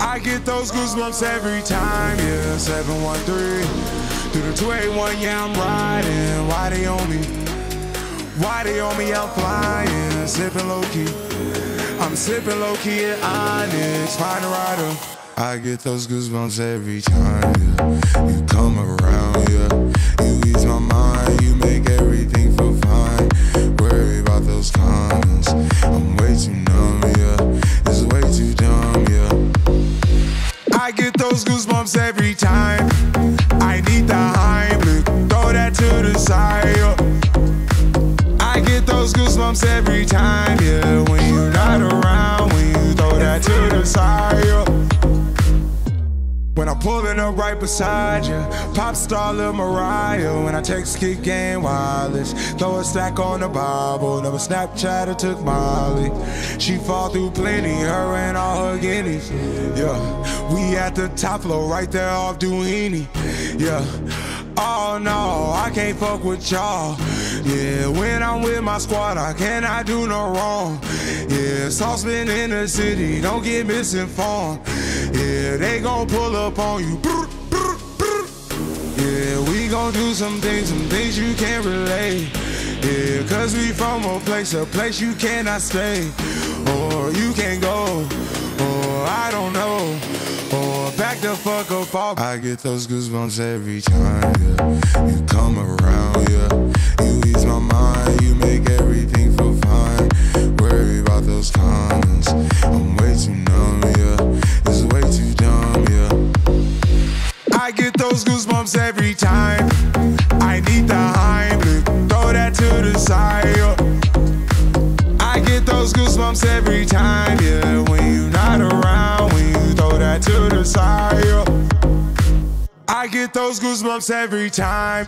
I get those goosebumps every time, yeah. 713 through the 281, yeah, I'm riding. Why they on me? Why they on me? I'm flying, sipping low key. I'm sipping low key at Onyx, find a rider. I get those goosebumps every time, yeah. You come around, yeah. You ease my mind, you make everything feel fine. Worry about those comments. I'm too I get When I'm pulling up right beside you, pop star Lil Mariah. When I take kick game wireless, throw a stack on the Bible. Never Snapchat or took Molly. She fall through plenty, her and all her guineas. Yeah, we at the top floor, right there off Duini. Yeah. Oh no, I can't fuck with y'all. Yeah, when I'm with my squad, I cannot do no wrong. Yeah, saucepan in the city, don't get misinformed. Yeah, they gon' pull up on you. Brr, brr, brr. Yeah, we gon' do some things, some things you can't relate. Yeah, cause we from a place, a place you cannot stay. Or you can't go, or I don't know. Or back the fuck up off. I get those goosebumps every time, yeah. You come around, yeah. You ease my mind, you make everything feel fine. Worry about those comments. I get those goosebumps every time.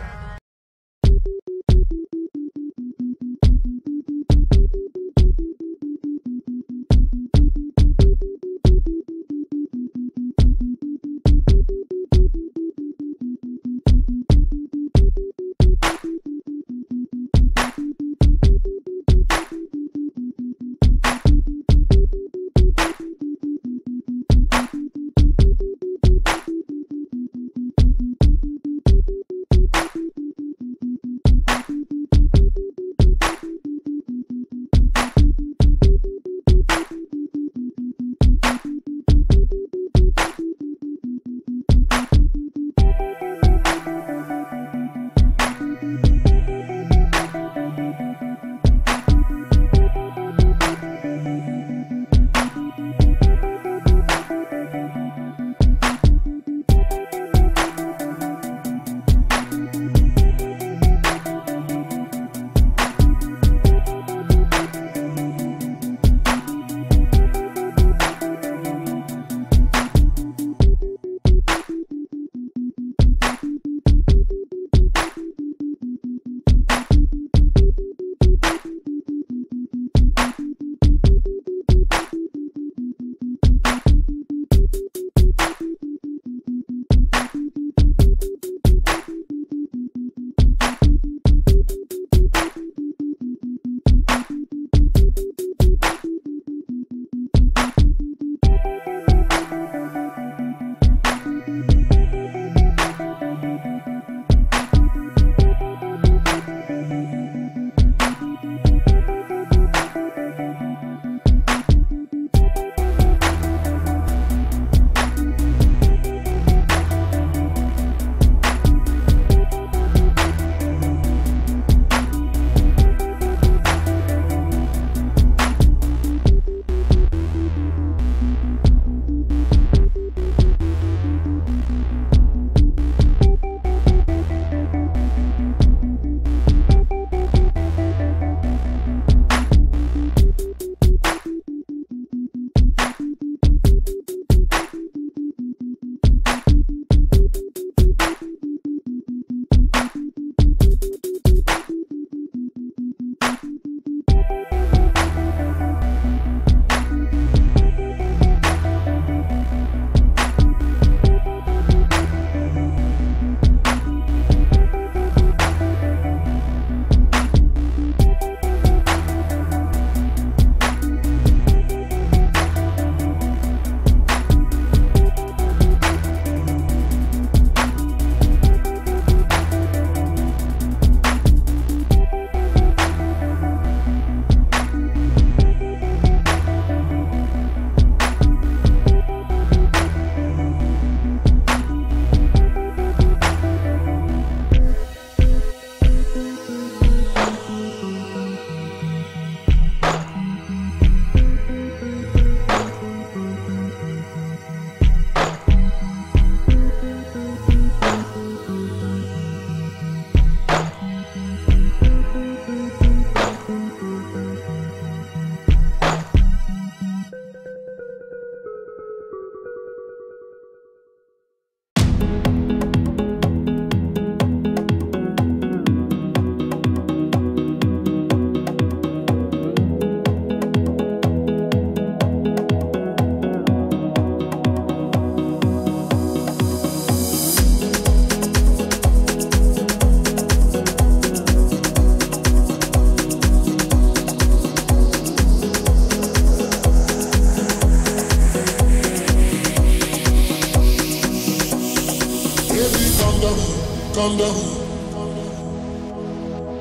thunder.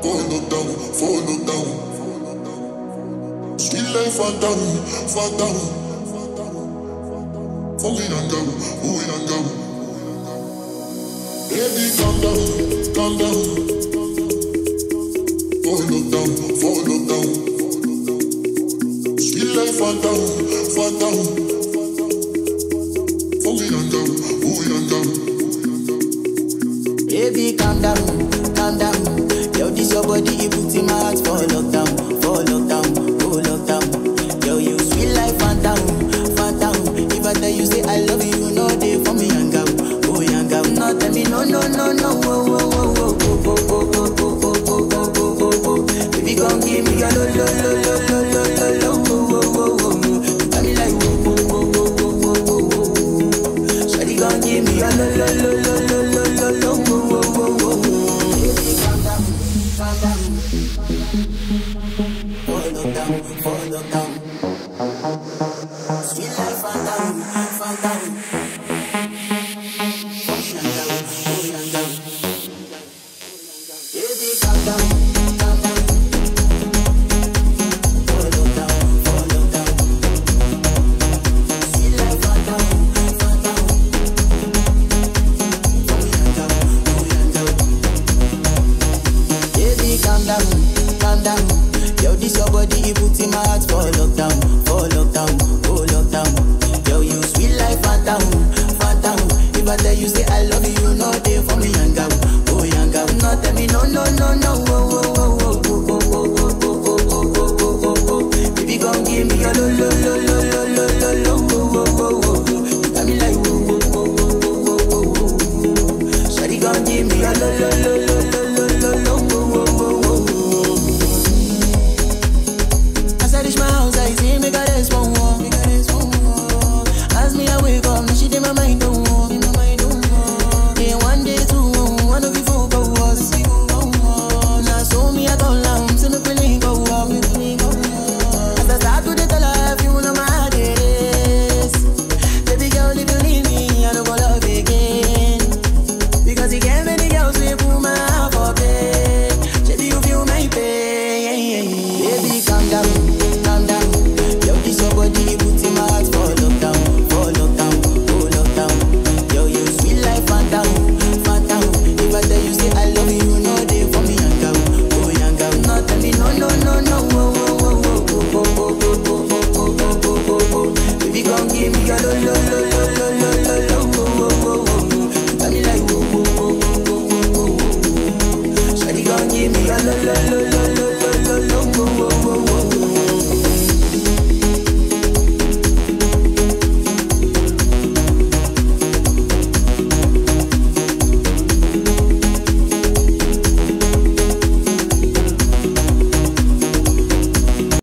Going no down, falling no down. Street life far down, far down. Falling and down, falling and down. Baby, calm down, calm down. Falling no down, falling no down. Street life far down, far down. Baby, calm down, calm down. Yo, this your body, you put in my heart for lockdown, for lockdown, for lockdown. Yo, you sweet like Fanta, Fanta. If I tell you say I love you, no day for me young girl, oh young girl. No, tell me no, no, no, no, oh, oh, oh, oh, oh, oh, oh, oh, oh, oh, oh, oh, oh, oh, oh. Baby, come give me your lo, lo, lo, lo, lo, lo. 好好好 give me. a lo lo lo lo lo lo lo lo